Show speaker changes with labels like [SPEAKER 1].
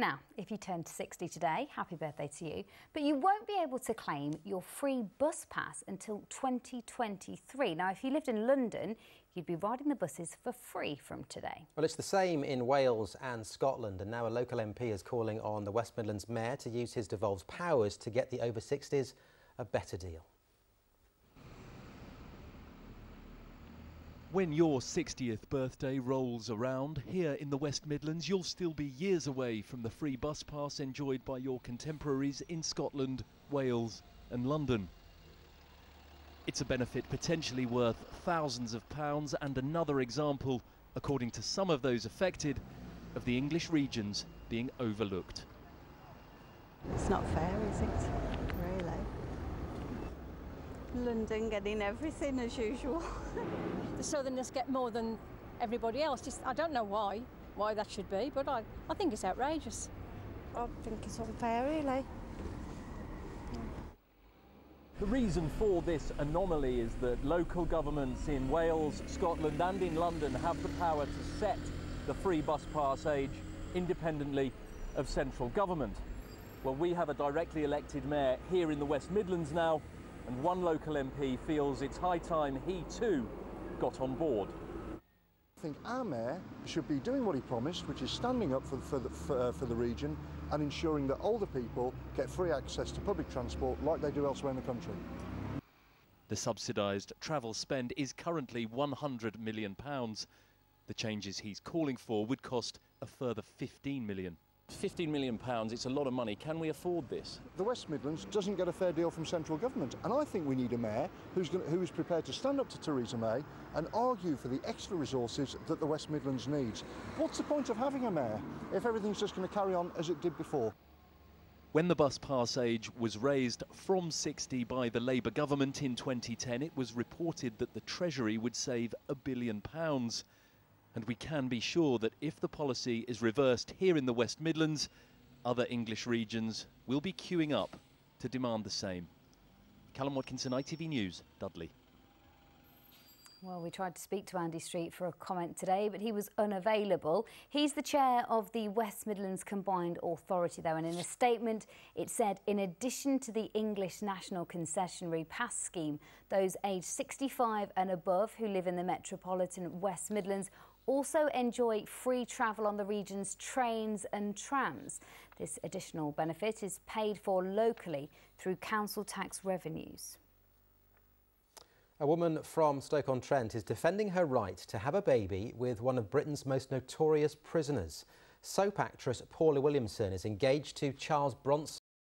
[SPEAKER 1] Now, if you turn 60 today, happy birthday to you, but you won't be able to claim your free bus pass until 2023. Now, if you lived in London, you'd be riding the buses for free from today.
[SPEAKER 2] Well, it's the same in Wales and Scotland, and now a local MP is calling on the West Midlands Mayor to use his devolved powers to get the over 60s a better deal.
[SPEAKER 3] When your 60th birthday rolls around, here in the West Midlands, you'll still be years away from the free bus pass enjoyed by your contemporaries in Scotland, Wales, and London. It's a benefit potentially worth thousands of pounds, and another example, according to some of those affected, of the English regions being overlooked.
[SPEAKER 4] It's not fair, is it? Really? London getting everything as usual.
[SPEAKER 5] the Southerners get more than everybody else. Just I don't know why, why that should be, but I, I think it's outrageous.
[SPEAKER 4] I think it's unfair, really.
[SPEAKER 3] The reason for this anomaly is that local governments in Wales, Scotland and in London have the power to set the free bus pass age independently of central government. Well, we have a directly elected mayor here in the West Midlands now, and one local MP feels it's high time he too got on board.
[SPEAKER 6] I think our mayor should be doing what he promised, which is standing up for, for, the, for, uh, for the region and ensuring that older people get free access to public transport like they do elsewhere in the country.
[SPEAKER 3] The subsidised travel spend is currently £100 million. The changes he's calling for would cost a further £15 million. £15 million, it's a lot of money. Can we afford this?
[SPEAKER 6] The West Midlands doesn't get a fair deal from central government, and I think we need a mayor who's, going who is prepared to stand up to Theresa May and argue for the extra resources that the West Midlands needs. What's the point of having a mayor if everything's just going to carry on as it did before?
[SPEAKER 3] When the bus pass age was raised from 60 by the Labour government in 2010, it was reported that the Treasury would save a billion pounds and we can be sure that if the policy is reversed here in the West Midlands, other English regions will be queuing up to demand the same. Callum Watkinson, ITV News, Dudley.
[SPEAKER 1] Well, we tried to speak to Andy Street for a comment today, but he was unavailable. He's the chair of the West Midlands Combined Authority, though, and in a statement it said, in addition to the English National Concessionary Pass Scheme, those aged 65 and above who live in the metropolitan West Midlands also enjoy free travel on the region's trains and trams. This additional benefit is paid for locally through council tax revenues.
[SPEAKER 2] A woman from Stoke-on-Trent is defending her right to have a baby with one of Britain's most notorious prisoners. Soap actress Paula Williamson is engaged to Charles Bronson.